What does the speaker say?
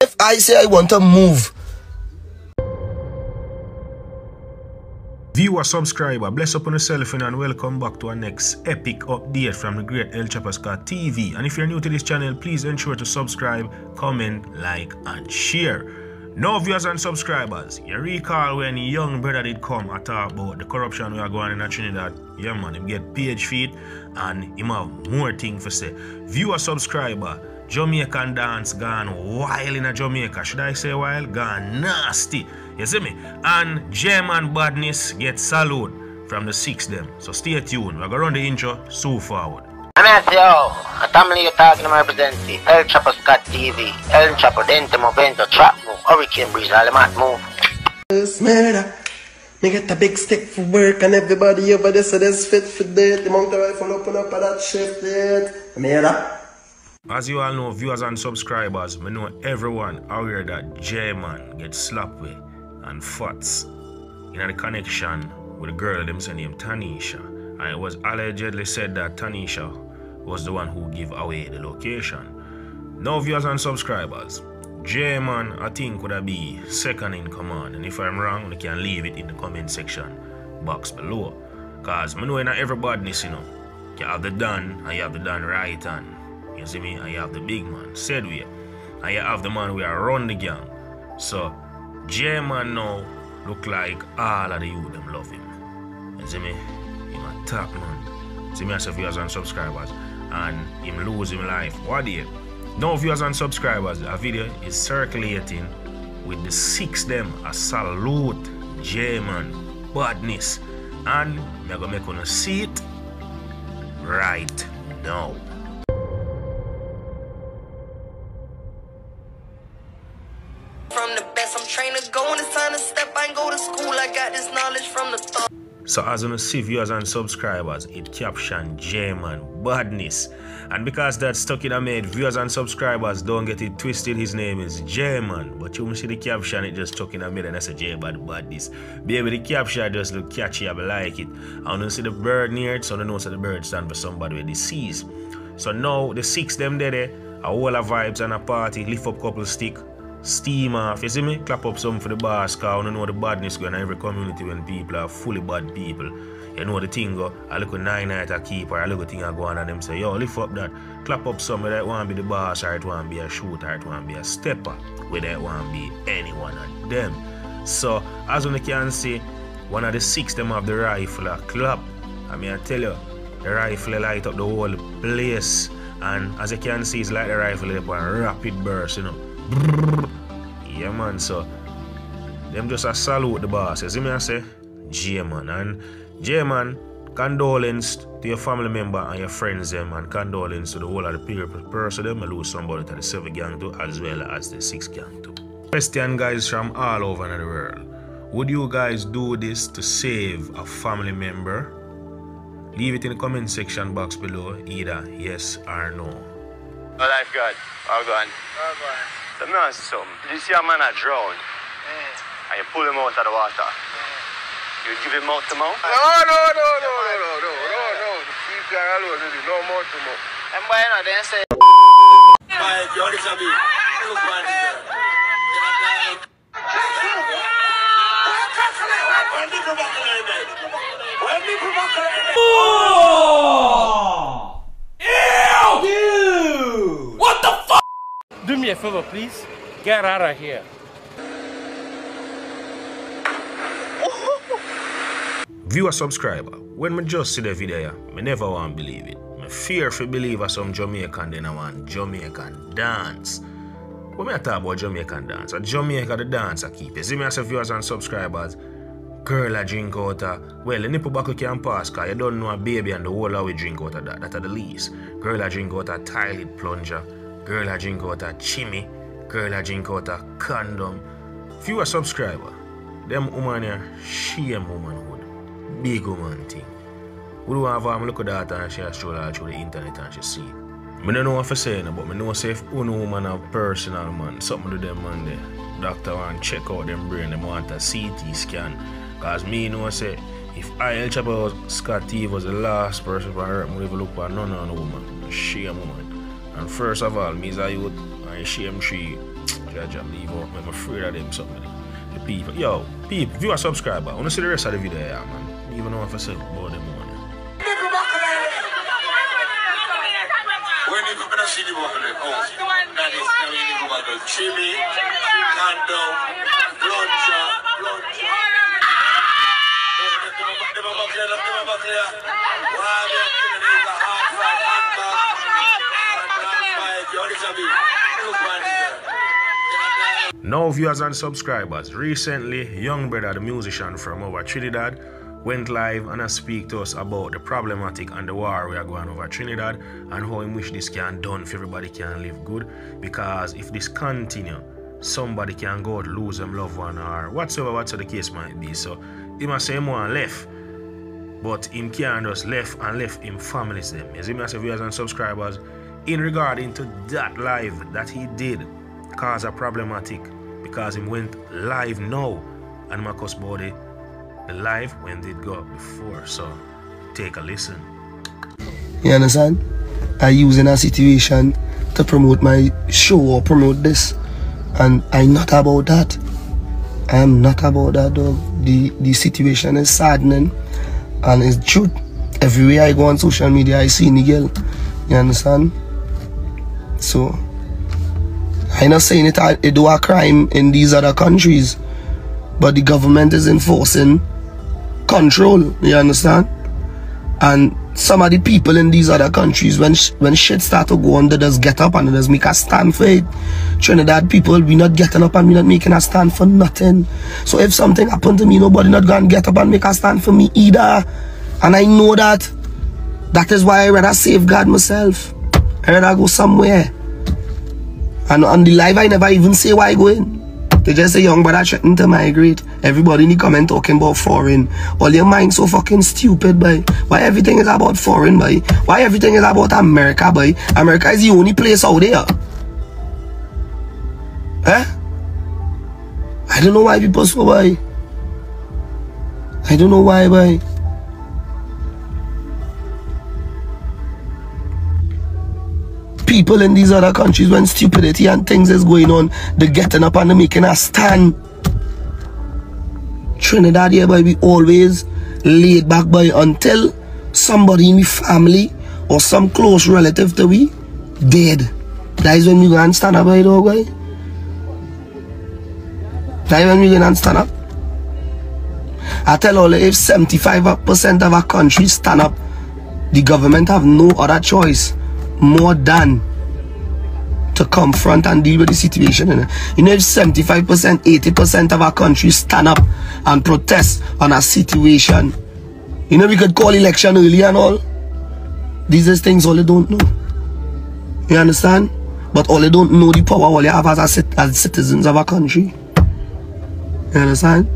If I say I want to move, Viewer, subscriber, bless up on yourself and welcome back to our next epic update from the great El Scott TV. And if you're new to this channel, please ensure to subscribe, comment, like, and share. Now, viewers and subscribers, you recall when young brother did come and talk about the corruption we are going in Trinidad? Yeah, man, him get page feed and him have more thing for say. Viewer, subscriber, Jamaican dance gone wild in a Jamaica. Should I say wild? Gone nasty. You see me? And J-Man badness get salute from the six them. So stay tuned. We're going to run the intro so forward. I'm at yo, a family you talking about representing El Chapo Scott TV, El Chapo Dente Movento Trap Move, Hurricane Breeze, Alamat Move. Yes, murder. Me get a big stick for work and everybody over there so that's fit for that. The mountain rifle open up at that shift yet. Murder. As you all know, viewers and subscribers, I know everyone aware that J-Man gets slapped with and futs in a connection with a girl them say named Teniesha. And it was allegedly said that Teniesha was the one who gave away the location. Now viewers and subscribers, J-Man I think would have be second in command and if I'm wrong you can leave it in the comment section box below. Cause I know not everybody you know. You have the done and you have the done right hand. You see me? And you have the big man, said we. And you have the man we are run the gang. So J-Man now look like all of the youth them love him. You see me? Him a top man. See me as viewers and subscribers. And him lose him life. What do you? Now viewers and subscribers, a video is circulating with the six them a salute J-Man badness. And me gonna make una see it right now. Best, I'm trained to step. I ain't go to school, I got this knowledge from the thought. So as you see viewers and subscribers, it captioned J-Man badness. And because that's stuck in a made, viewers and subscribers don't get it twisted. His name is J-Man. But you see the caption, it just stuck in a made and I say J-Man badness. Baby, the caption just look catchy, I like it. And you see the bird near it, so you know so the bird stand for somebody with disease. So now the six them there a whole of vibes and a party, lift up couple stick, steam off. You see me? Clap up some for the boss car. You know the badness going in every community when people are fully bad people. You know the thing go, I look at nine night a keeper, I look at thing I go on and them say, yo, lift up that. Clap up some that want to be the boss or it want to be a shooter it want to be a stepper. Whether it want to be any one of them. So as you can see, one of the six them have the rifle a clap. I mean I tell you, the rifle light up the whole place. And as you can see, it's like the rifle up on rapid burst, you know. Brrr. Yeah, man. So, them just a salute the boss. You see me I say? J man. And J man, condolence to your family member and your friends them and condolence to the whole of the people person them I lose somebody to the seven gang too as well as the six gang too. Question guys from all over the world. Would you guys do this to save a family member? Leave it in the comment section box below, either yes or no. Oh, lifeguard. Oh, go on. Oh, boy. Let me ask you something. Did you see a man that drowned and you pull him out of the water? You give him mouth to mouth? No, no, no, no, no, no, no, no, no. Keep that alone, really. No more to more. And boy, you know, they say, Do me a favor, please. Get out of here. Viewer subscriber, when me just see the video, me never want believe it. Me fear for believe as some Jamaican then I want Jamaican dance. When me talk about Jamaican dance, a Jamaica the dance I keep. You see me as a viewers and subscribers, girl I drink out of, well the nipple buckle can pass cause you don't know a baby and the whole of we drink of that, that are the least. Girl I drink out of toilet plunger, girl I drink out of chimney, girl I drink out of condom. Viewer subscriber, them woman here, shame womanhood. Big woman thing. We don't have her look at that and she has stroll all through the internet and she see. I don't know what to say, no, but I know say if one woman have personal man, something to them man there. Doctor want check out them brain, them want a CT scan. Cause me know say if I El Chapo Scott T was the last person for hurt, I never look for none on a woman. A shame woman. And first of all, me a youth, I shame tree. Judge, I'm leave out. I'm afraid of them something. The people. Yo, people, if you are a subscriber, I want to see the rest of the video, yeah, man. Even know if I said about them you come to see the buckle, oh, that is now you need to go to chili, candle, blood shot, blood shot. Dem a buckle, dem a buckle. Why they are killing is a hard side, hand back, and hand bike. You understand me? Look, man, there. Now, viewers and subscribers, recently, Young Brother, the musician from over Trinidad, went live and speak to us about the problematic and the war we are going over Trinidad and how in which this can done if everybody can live good. Because if this continue, somebody can go out lose them loved one or whatsoever, whatsoever the case might be. So he must say more and left. But him can just left and left him families them. You see me as viewers and subscribers in regarding to that live that he did cause a problematic because him went live now and Marcus Body the live when did go up before. So take a listen. You understand? I use in a situation to promote my show or promote this. And I'm not about that. I am not about that dog. The the situation is saddening and it's true. Everywhere I go on social media I see Nigel. You understand? So I'm not saying it, it do a crime in these other countries, but the government is enforcing control. You understand? And some of the people in these other countries, when sh- when shit start to go on, they just get up and they just make a stand for it. Trinidad people, we not getting up and we not making a stand for nothing. So if something happen to me, nobody not gonna get up and make a stand for me either. And I know that. That is why I rather safeguard myself. I rather go somewhere. And on the live, I never even say why I go in. They just say young brother threatening to migrate. Everybody in the comment talking about foreign. All your mind so fucking stupid, boy. Why everything is about foreign, boy? Why everything is about America, boy? America is the only place out there. Eh? I don't know why people so boy. I don't know why, boy. People in these other countries when stupidity and things is going on, they're getting up and they're making a stand. Trinidad here, boy, we always laid back, boy, until somebody in the family or some close relative to we dead. That is when we go and stand up, boy, dog, boy. That is when we go and stand up. I tell all if 75% of our country stand up, the government have no other choice more than to confront and deal with the situation. You know, you know if 75%, 80% of our country stand up and protest on a situation, you know we could call election early and all. These are things all they don't know. You understand? But all they don't know the power all they have as, as citizens of our country. You understand?